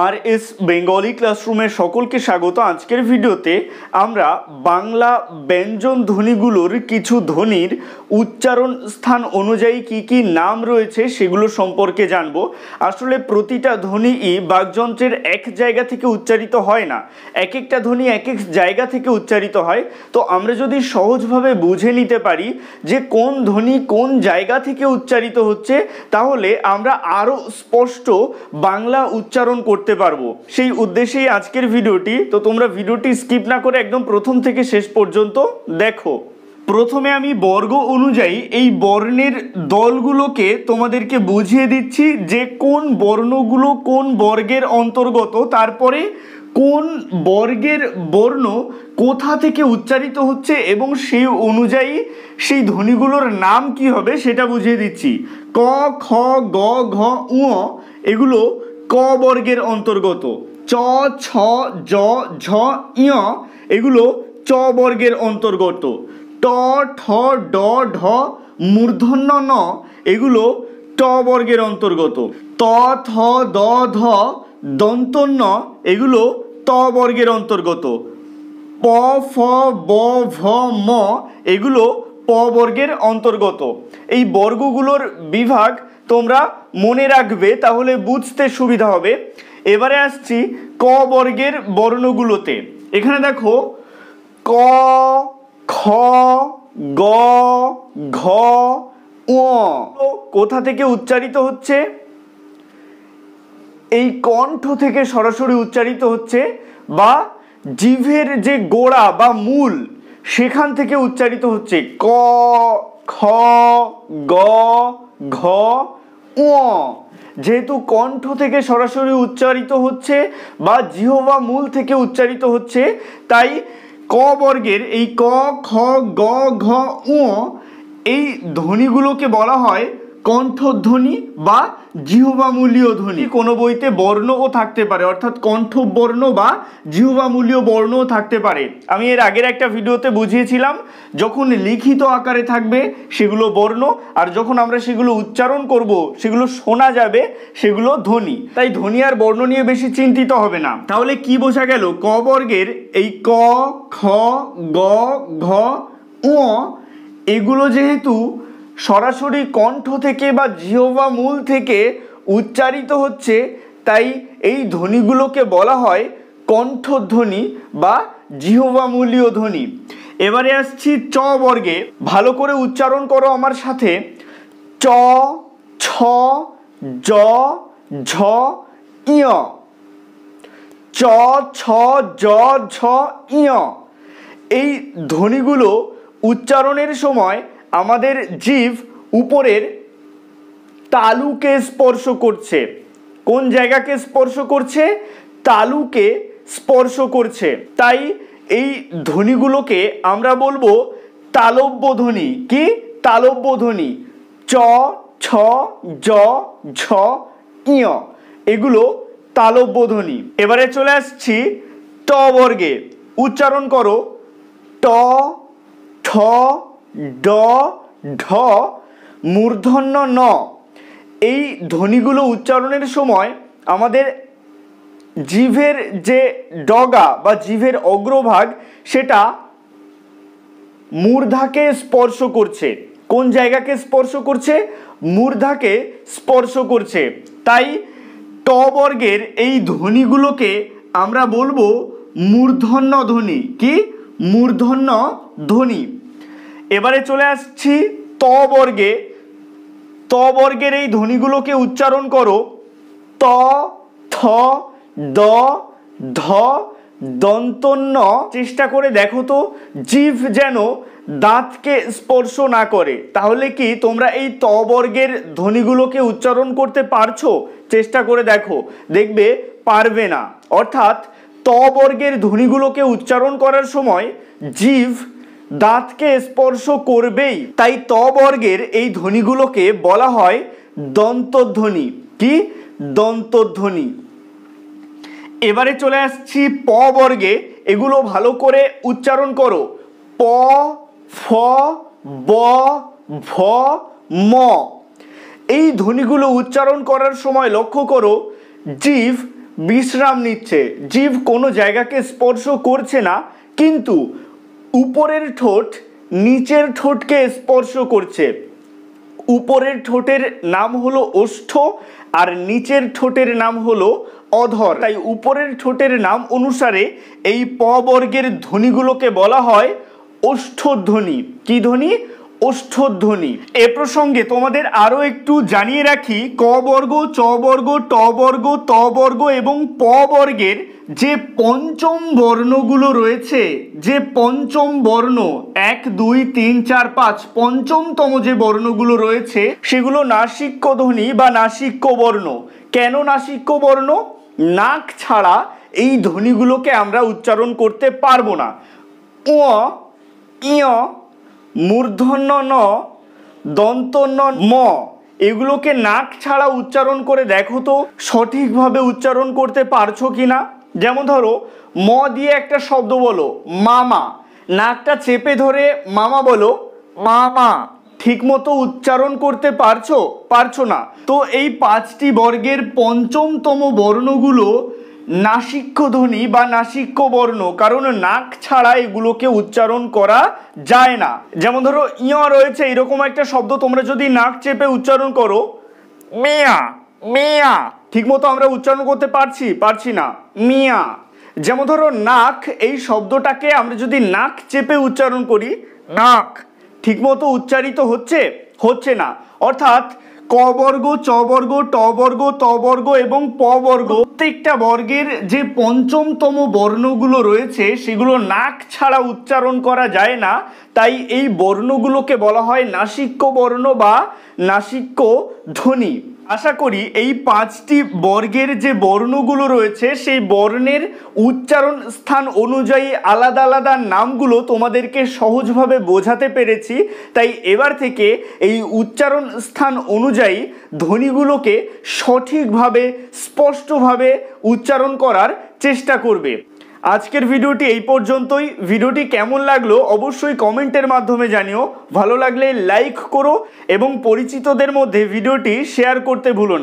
আর S Bengali ক্লাসরুমের সকলকে স্বাগত আজকের ভিডিওতে। আমরা বাংলা ব্যঞ্জন ধ্বনিগুলোর কিছু ধ্বনির উচ্চারণ স্থান অনুযায়ী কি কি নাম রয়েছে সেগুলো সম্পর্কে জানব। আসলে প্রতিটা ধ্বনিই বাকযন্ত্রের এক জায়গা থেকে উচ্চারিত হয় না। এক একটা ধ্বনি এক এক জায়গা থেকে উচ্চারিত হয়। তো আমরা যদি সহজভাবে বুঝে নিতে পারি যে কোন ধ্বনি কোন জায়গা থেকে উচ্চারিত হচ্ছে, তাহলে আমরা আরও স্পষ্ট বাংলা উচ্চারণ করতে পারব। সেই উদ্দেশ্যেই আজকের ভিডিওটি। তো তোমরা ভিডিওটি স্কিপ না করে একদম প্রথম থেকে শেষ পর্যন্ত দেখো। প্রথমে আমি বর্গ অনুযায়ী এই বর্ণের দলগুলোকে তোমাদেরকে বুঝিয়ে দিচ্ছি যে কোন বর্ণগুলো কোন বর্গের অন্তর্গত, তারপরে কোন বর্গের বর্ণ কোথা থেকে উচ্চারিত হচ্ছে এবং সেই অনুযায়ী সেই ধ্বনিগুলোর নাম কি হবে সেটা বুঝিয়ে দিচ্ছি। ক, খ, গ, ঘ উ এগুলো ক বর্গের অন্তর্গত? চ, ছ, জ, ঝ ইয় এগুলো চ বর্গের অন্তর্গত। ট, ঠ, ড, ঢ, মূর্ধন্য, ন, এগুলো ট বর্গের অন্তর্গত। ত, থ, দ, ধ, দন্তন্য, এগুলো ত বর্গের অন্তর্গত। প, ফ, ব, ভ, ম, এগুলো প বর্গের অন্তর্গত। এই বর্গগুলোর বিভাগ তোমরা মনে রাখবে, তাহলে বুঝতে সুবিধা হবে। এবারে আসছি ক বর্গের বর্ণগুলোতে। এখানে দেখো, ক, খ, গ, ঘ ও কোথা থেকে উচ্চারিত হচ্ছে? এই কণ্ঠ থেকে সরাসরি উচ্চারিত হচ্ছে বা জিভের যে গোড়া বা মূল সেখান থেকে উচ্চারিত হচ্ছে ক, খ, গ, ঘ যেহেতু কণ্ঠ থেকে সরাসরি উচ্চারিত হচ্ছে বা জিহবা মূল থেকে উচ্চারিত হচ্ছে, তাই ক বর্গের এই ক, খ, গ, ঘ উ এই ধ্বনিগুলোকে বলা হয় কণ্ঠধ্বনি বা জিহবামূলীয় ধ্বনি। কোনো বইতে বর্ণও থাকতে পারে, অর্থাৎ কণ্ঠবর্ণ বা জিহবামূলীয় বর্ণও থাকতে পারে। আমি এর আগের একটা ভিডিওতে বুঝিয়েছিলাম, যখন লিখিত আকারে থাকবে সেগুলো বর্ণ, আর যখন আমরা সেগুলো উচ্চারণ করব, সেগুলো শোনা যাবে, সেগুলো ধ্বনি। তাই ধ্বনি আর বর্ণ নিয়ে বেশি চিন্তিত হবে না। তাহলে কি বোঝা গেল, ক বর্গের এই ক, খ, গ, ঘ উ এগুলো যেহেতু সরাসরি কণ্ঠ থেকে বা জিহবা মূল থেকে উচ্চারিত হচ্ছে, তাই এই ধ্বনিগুলোকে বলা হয় কণ্ঠধ্বনি বা জিহবামূলীয় ধ্বনি। এবারে আসছি চ বর্গে। ভালো করে উচ্চারণ করো আমার সাথে। চ, ছ, জ, ঝ, ইয়। চ, ছ, জ, ঝ, ইয়। এই ধ্বনিগুলো উচ্চারণের সময় আমাদের জীব উপরের তালুকে স্পর্শ করছে। কোন জায়গাকে স্পর্শ করছে? তালুকে স্পর্শ করছে। তাই এই ধ্বনিগুলোকে আমরা বলব তালব্য ধ্বনি কি? তালব্য ধ্বনি চ, ছ, জ, ঝ ইয় এগুলো তালব্য ধ্বনি এবারে চলে আসছি ট বর্গে। উচ্চারণ করো। ট, ঠ ড, ঢ, মূর্ধন্য ন। এই ধ্বনিগুলো উচ্চারণের সময় আমাদের জিভের যে ডগা বা জিভের অগ্রভাগ, সেটা মূর্ধাকে স্পর্শ করছে। কোন জায়গাকে স্পর্শ করছে? মূর্ধাকে স্পর্শ করছে। তাই ট বর্গের এই ধ্বনিগুলোকে আমরা বলব মূর্ধন্য ধ্বনি। কি? মূর্ধন্য ধ্বনি। এবারে চলে আসছি ত বর্গে ত বর্গের এই ধ্বনিগুলোকে উচ্চারণ করো। ত, থ, দ, ধ, দন্তন্য। চেষ্টা করে দেখো তো, জিভ যেন দাঁতকে স্পর্শ না করে। তাহলে কি তোমরা এই ত বর্গের ধ্বনিগুলোকে উচ্চারণ করতে পারছ? চেষ্টা করে দেখো। দেখবে, পারবে না। অর্থাৎ ত বর্গের ধ্বনিগুলোকে উচ্চারণ করার সময় জিভ দাঁতকে স্পর্শ করবেই। তাই ত বর্গের এই ধ্বনিগুলোকে বলা হয় দন্তধ্বনি। কি? দন্তধ্বনি। এবারে চলে আসছি প বর্গে এগুলো ভালো করে উচ্চারণ করো। প, ফ, ব, ভ, ম। এই ধ্বনিগুলো উচ্চারণ করার সময় লক্ষ্য করো জিভ বিশ্রাম নিচ্ছে। জীব কোনো জায়গাকে স্পর্শ করছে না, কিন্তু উপরের ঠোঁট নিচের ঠোঁটকে স্পর্শ করছে। উপরের ঠোঁটের নাম হলো ওষ্ঠ আর নিচের ঠোঁটের নাম হলো অধর। তাই উপরের ঠোঁটের নাম অনুসারে এই প বর্গের ধ্বনিগুলোকে বলা হয় ওষ্ঠধ্বনি। কি ধ্বনি? ওষ্ঠধ্বনি। এ প্রসঙ্গে তোমাদের আরও একটু জানিয়ে রাখি, ক বর্গ, চ বর্গ, ট বর্গ, ত বর্গ এবং প বর্গের যে পঞ্চম বর্ণগুলো রয়েছে, যে পঞ্চম বর্ণ, এক, দুই, তিন, চার, পাঁচ, পঞ্চমতম যে বর্ণগুলো রয়েছে, সেগুলো নাসিক্য ধ্বনি বা নাসিক্য বর্ণ। কেন নাসিক্য বর্ণ? নাক ছাড়া এই ধ্বনিগুলোকে আমরা উচ্চারণ করতে পারব না। উ ইয় মূর্ধন্য ন দন্তন্য ম এগুলোকে নাক ছাড়া উচ্চারণ করে দেখো তো, সঠিকভাবে উচ্চারণ করতে পারছ কি না যেমন ধরো, ম দিয়ে একটা শব্দ বলো, মামা। নাকটা চেপে ধরে মামা বলো, মামা। ঠিকমতো উচ্চারণ করতে পারছ? পারছ না। তো এই পাঁচটি বর্গের পঞ্চমতম বর্ণগুলো নাসিক্য ধ্বনি বা নাসিক্য বর্ণ কারণ নাক ছাড়া এগুলোকে উচ্চারণ করা যায় না। যেমন ধরো, ইয় রয়েছে, এরকম একটা শব্দ তোমরা যদি নাক চেপে উচ্চারণ করো, মেয়া মেয়া, ঠিকমতো আমরা উচ্চারণ করতে পারছি পারছি না, মিয়া। যেমন ধরো, নাক, এই শব্দটাকে আমরা যদি নাক চেপে উচ্চারণ করি, নাক, ঠিকমতো উচ্চারিত হচ্ছে হচ্ছে না। অর্থাৎ ক চবর্গ, টবর্গ বর্গ ট বর্গ ত বর্গ এবং পবর্গ। প্রত্যেকটা বর্গের যে পঞ্চমতম বর্ণগুলো রয়েছে, সেগুলো নাক ছাড়া উচ্চারণ করা যায় না। তাই এই বর্ণগুলোকে বলা হয় নাসিক্য বর্ণ বা নাসিক্য ধ্বনি আশা করি এই পাঁচটি বর্গের যে বর্ণগুলো রয়েছে, সেই বর্ণের উচ্চারণ স্থান অনুযায়ী আলাদা আলাদা নামগুলো তোমাদেরকে সহজভাবে বোঝাতে পেরেছি। তাই এবার থেকে এই উচ্চারণ স্থান অনুযায়ী ধ্বনিগুলোকে সঠিকভাবে, স্পষ্টভাবে উচ্চারণ করার চেষ্টা করবে। আজকের ভিডিওটি এই পর্যন্তই। ভিডিওটি কেমন লাগল অবশ্যই কমেন্টের মাধ্যমে জানিও। ভালো লাগলে লাইক করো এবং পরিচিতদের মধ্যে ভিডিওটি শেয়ার করতে ভুলো না।